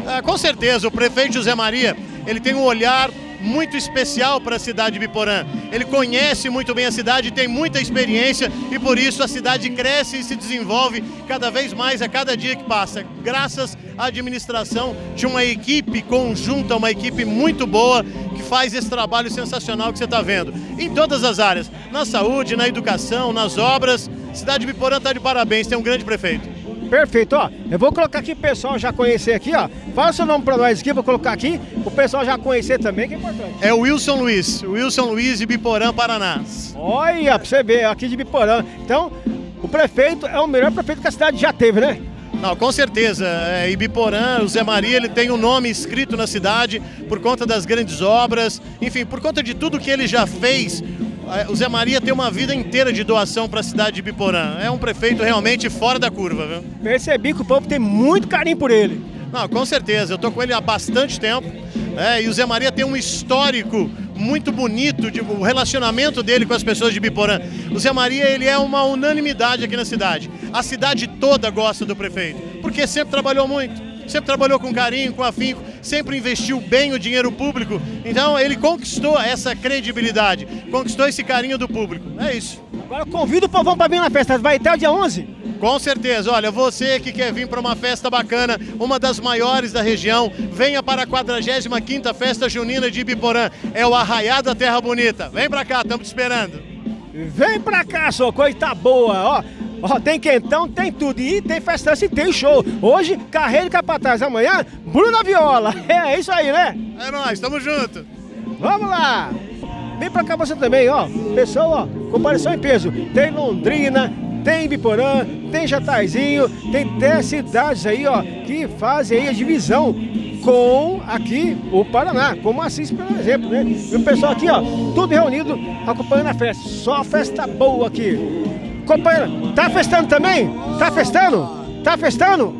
Ah, com certeza, o prefeito José Maria, ele tem um olhar muito especial para a cidade de Biporã. Ele conhece muito bem a cidade, tem muita experiência e por isso a cidade cresce e se desenvolve cada vez mais a cada dia que passa, graças à administração de uma equipe conjunta, uma equipe muito boa que faz esse trabalho sensacional que você está vendo. Em todas as áreas, na saúde, na educação, nas obras, cidade de Biporã está de parabéns, tem um grande prefeito. Perfeito, ó. Eu vou colocar aqui o pessoal já conhecer aqui, ó. Fala seu nome para nós aqui, vou colocar aqui, o pessoal já conhecer também, que é importante. É o Wilson Luiz, Wilson Luiz de Biporã, Paraná. Olha, pra você ver, aqui de Biporã. Então, o prefeito é o melhor prefeito que a cidade já teve, né? Não, com certeza. É, Ibiporã, o Zé Maria, ele tem um nome escrito na cidade por conta das grandes obras, enfim, por conta de tudo que ele já fez. É, O Zé Maria tem uma vida inteira de doação para a cidade de Ibiporã. É um prefeito realmente fora da curva, viu? Percebi que o povo tem muito carinho por ele. Não, com certeza. Eu tô com ele há bastante tempo. né, e o Zé Maria tem um histórico muito bonito de o relacionamento dele com as pessoas de Biporã. O Zé Maria ele é uma unanimidade aqui na cidade. A cidade toda gosta do prefeito, porque sempre trabalhou muito, sempre trabalhou com carinho, com afinco, sempre investiu bem o dinheiro público. Então ele conquistou essa credibilidade, conquistou esse carinho do público. É isso. Agora eu convido o povão para vir na festa. Vai até o dia 11? Com certeza, olha, você que quer vir para uma festa bacana, uma das maiores da região, venha para a 45ª Festa Junina de Ibiporã. É o Arraiá da Terra Bonita. Vem para cá, estamos te esperando. Vem pra cá, sua coisa tá boa, ó. Ó, tem quentão, tem tudo. E tem festança e tem show. Hoje, Carreiro Capataz. Amanhã, Bruna Viola. *laughs* É, isso aí, né? É nóis, tamo junto. Vamos lá. Vem pra cá você também, ó. Pessoal, ó, comparação em peso. Tem Londrina, tem Biporã, tem Jataizinho, tem 10 cidades aí, ó, que fazem aí a divisão com aqui o Paraná, como Assis, por exemplo, né? E o pessoal aqui, ó, tudo reunido, acompanhando a festa. Só festa boa aqui. Companheiro, tá festando também? Tá festando? Tá festando?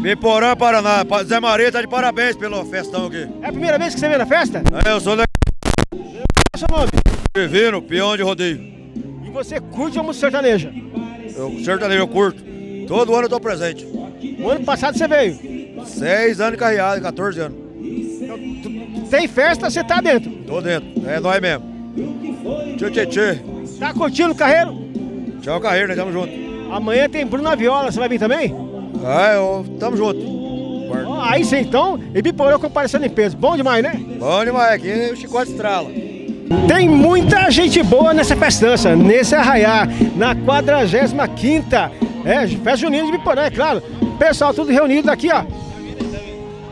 Biporã, Paraná. Pa- Zé Maria tá de parabéns pela festão aqui. É a primeira vez que você vem na festa? É, eu sou da... Qual é o seu nome? Divino, peão de rodeio. E você curte música sertaneja? Eu, sertanejo eu curto. Todo ano eu tô presente. O ano passado você veio. Seis anos de carreada, 14 anos. Tem festa, você tá dentro. Tô dentro. É nós mesmo. Tchê, tchê, tchê. Tá curtindo o carreiro? Tchau, carreiro, nós estamos juntos. Amanhã tem Bruna Viola, você vai vir também? Ah, eu, tamo junto. Ó, aí sim, então, Ibiporã comparecendo em peso. Bom demais, né? Bom demais, aqui o chicote estrala. Tem muita gente boa nessa festança, nesse arraiá, na 45ª. É, festa junina de Biporã, é claro. Pessoal tudo reunido aqui, ó.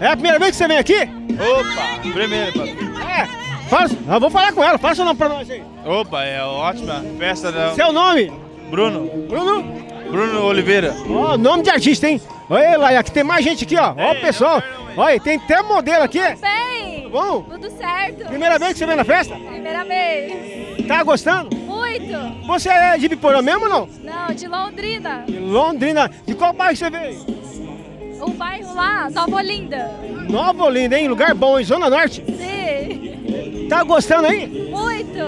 É a primeira vez que você vem aqui? Opa, primeiro, patrão. É. Fala, eu vou falar com ela, fala seu nome pra nós aí. Opa, é ótima festa da. Seu nome? Bruno. Bruno? Bruno Oliveira. Ó, nome de artista, hein? Olha lá, aqui tem mais gente aqui, ó. Ó, o pessoal. Olha, tem até modelo aqui. Bem, Tudo bom? tudo certo. Primeira vez que você vem na festa? Primeira vez. Tá gostando? Muito. Você é de Biporã mesmo ou não? Não, de Londrina. De Londrina. De qual bairro você veio? O bairro lá, Nova Olinda. Nova Olinda, hein? Lugar bom, em Zona Norte. Sim. Tá gostando aí? Muito.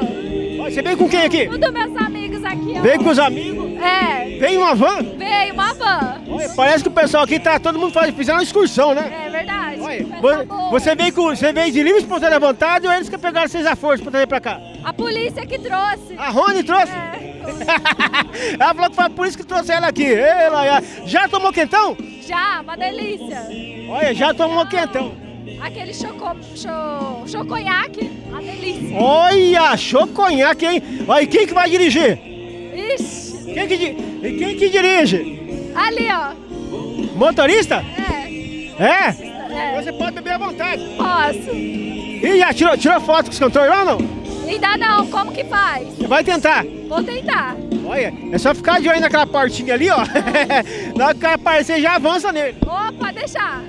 Você veio com quem aqui? Tudo meus amigos aqui, ó. Veio com os amigos? É. Veio uma van? Veio uma van. Olha, parece que o pessoal aqui tá todo mundo faz, fizeram uma excursão, né? É verdade. Vo- Você veio, com, você veio de livre espontânea vontade ou eles que pegaram vocês à força pra trazer pra cá? A polícia que trouxe. A Rony trouxe? *laughs* ela falou que foi por isso que trouxe ela aqui. Ela, já tomou quentão? Já, uma delícia. Olha, já tomou quentão. Aquele choco, cho, choconhaque, uma delícia. Olha, show conhaque, hein? Olha, e quem que vai dirigir? Ixi. Quem que, e quem que dirige? Ali, ó. Motorista? É. É? Você pode beber à vontade. Posso. E já tirou, tirou foto com os cantores lá ou não? Ainda não, como que faz? Você vai tentar. Vou tentar. Olha, é só ficar de olho naquela portinha ali, ó. *laughs* Na hora que o aparecer, já avança nele. Opa, deixar.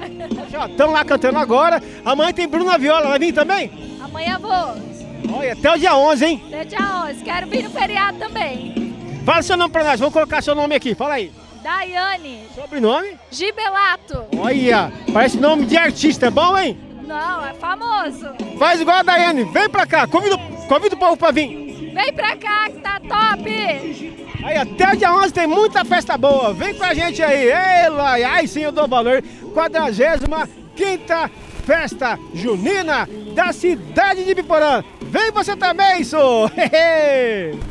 Estão lá cantando agora. Amanhã tem Bruna Viola, vai vir também? Amanhã vou. Olha, até o dia 11, hein? Até dia 11. Quero vir no feriado também. Fala seu nome pra nós, vamos colocar seu nome aqui, fala aí. Daiane. Sobrenome? Gibelato. Olha, parece nome de artista, é bom, hein? Não, é famoso. Faz igual a Daiane, vem pra cá, convida, convida o povo pra vir. Vem pra cá que tá top. Aí, até o dia 11 tem muita festa boa, vem com a gente aí. Ei, Lai, ai sim, eu dou valor. 45ª Festa Junina da cidade de Biporã. Vem você também, isso! *laughs*